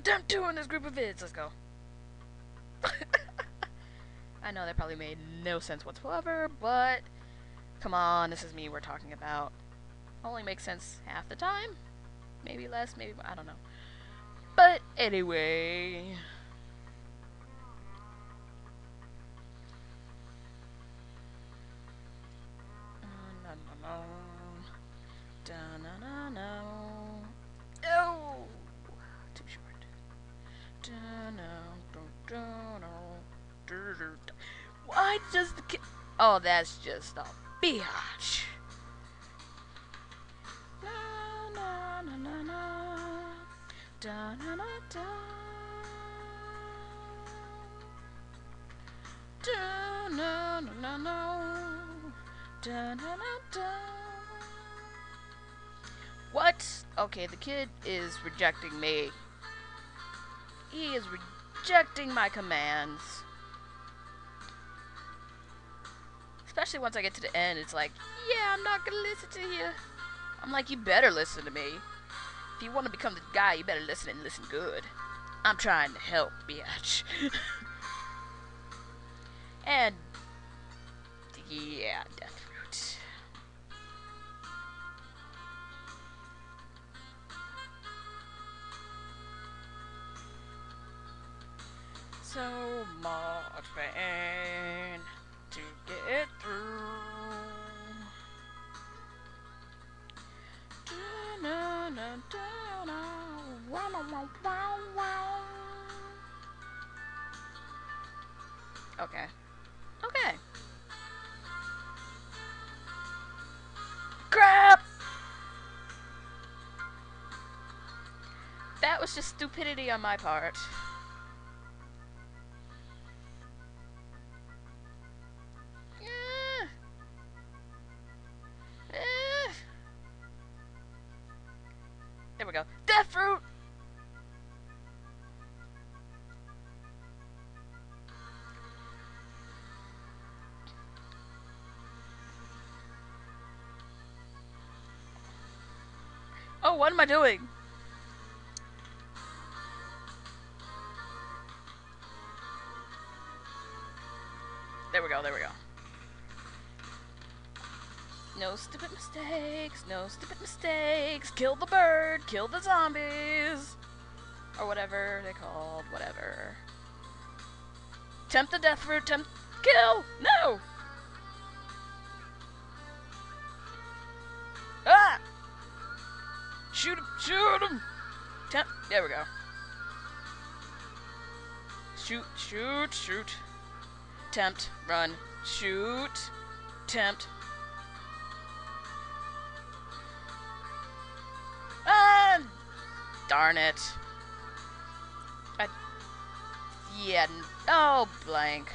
Attempt two in this group of vids. Let's go. I know that probably made no sense whatsoever, but come on, this is me we're talking about. Only makes sense half the time. Maybe less, maybe I don't know. But anyway. Why does the kid... Oh, that's just a da. What? Okay, the kid is rejecting me. He is rejecting my commands. Especially once I get to the end, it's like, yeah, I'm not gonna listen to you. I'm like, you better listen to me. If you want to become the guy, you better listen and listen good. I'm trying to help, bitch. and, yeah, death fruit. So much pain to get through. Okay. Okay. Crap! That was just stupidity on my part. Oh, what am I doing? There we go, there we go. No stupid mistakes, no stupid mistakes. Kill the bird, kill the zombies. Or whatever they called, whatever. Tempt the death fruit, tempt. Kill! No! Shoot him, shoot him! Tempt. There we go. Shoot, shoot, shoot. Tempt, run, shoot, tempt, Ah, darn it. I, yeah, oh, blank.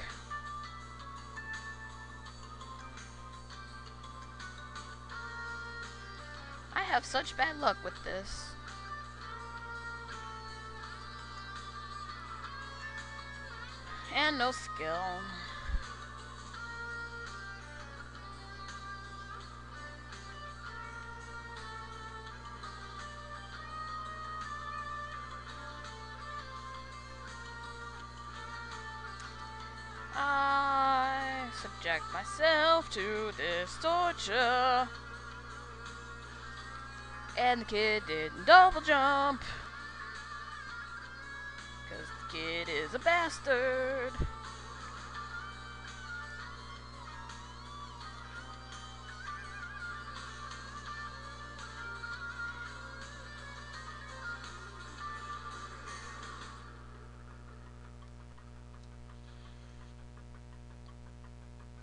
Have such bad luck with this. And no skill. I subject myself to this torture. And the kid didn't double jump. Because the kid is a bastard.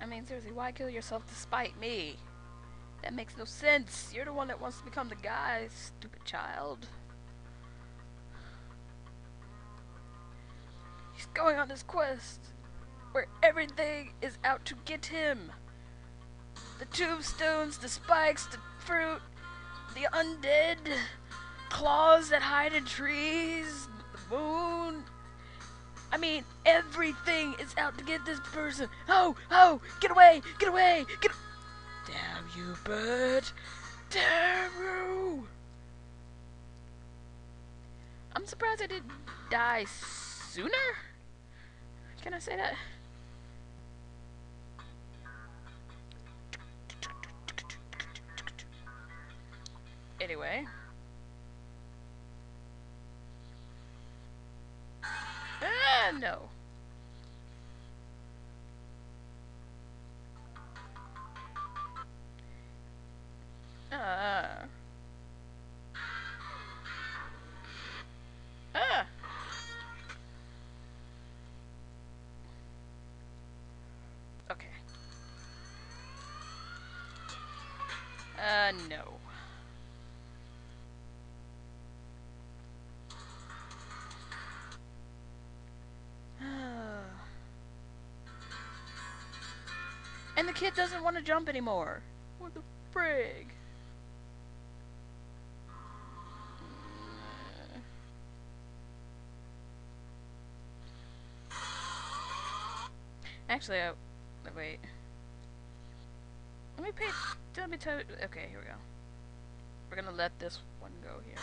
I mean, seriously, why kill yourself to spite me? That makes no sense. You're the one that wants to become the guy, stupid child. He's going on this quest where everything is out to get him. The tombstones, the spikes, the fruit, the undead, claws that hide in trees, the moon. I mean, everything is out to get this person. Oh, oh, get away, get away, get. Damn you, bird! Damn you! I'm surprised I didn't die sooner. Can I say that? Anyway. Ah, no. Uh, no. and the kid doesn't want to jump anymore. What the frig? Actually, I, wait. Let me pay. Let me tell. Okay, here we go. We're gonna let this one go here.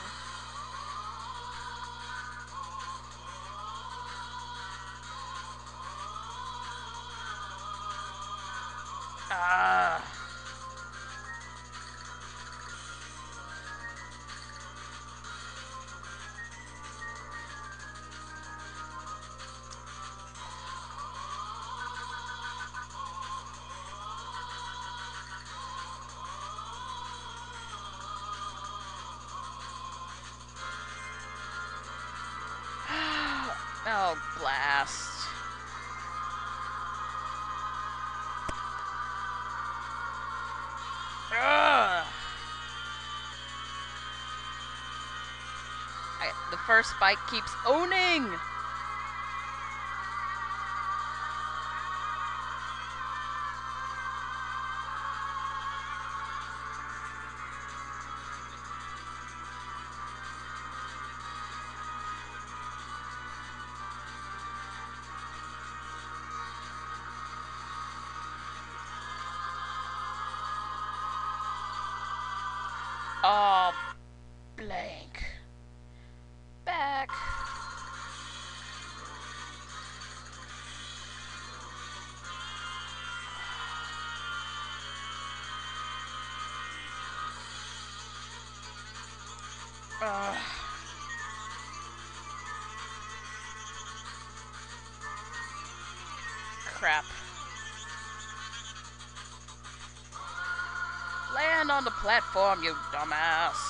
Ah. oh, blast. Ugh. I, the first bike keeps owning. Oh, blank. Back. Ugh. Crap. On the platform, you dumbass.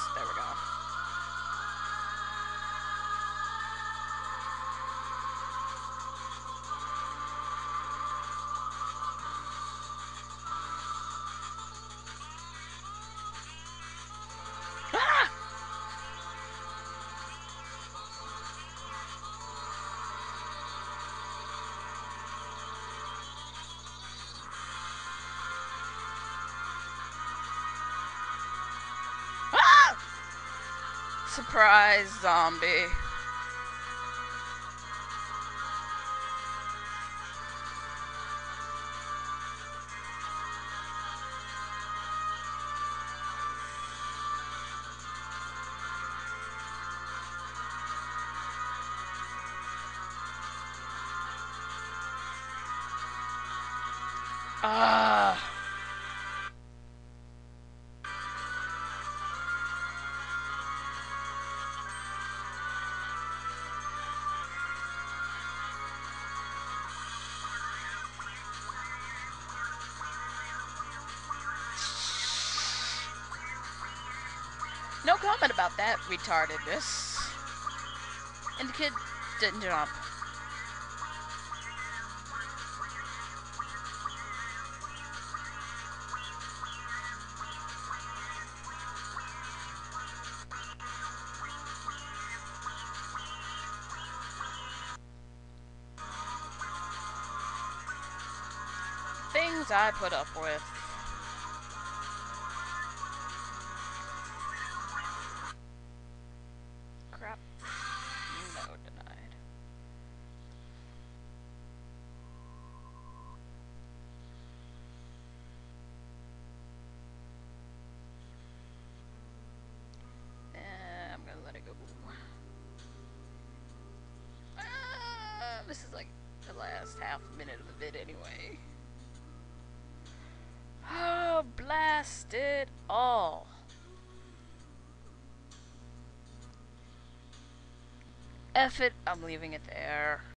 Surprise zombie. Ah. No comment about that retardedness. And the kid didn't jump. Things I put up with. Last half minute of the vid anyway. Oh, blast it all. F it, I'm leaving it there.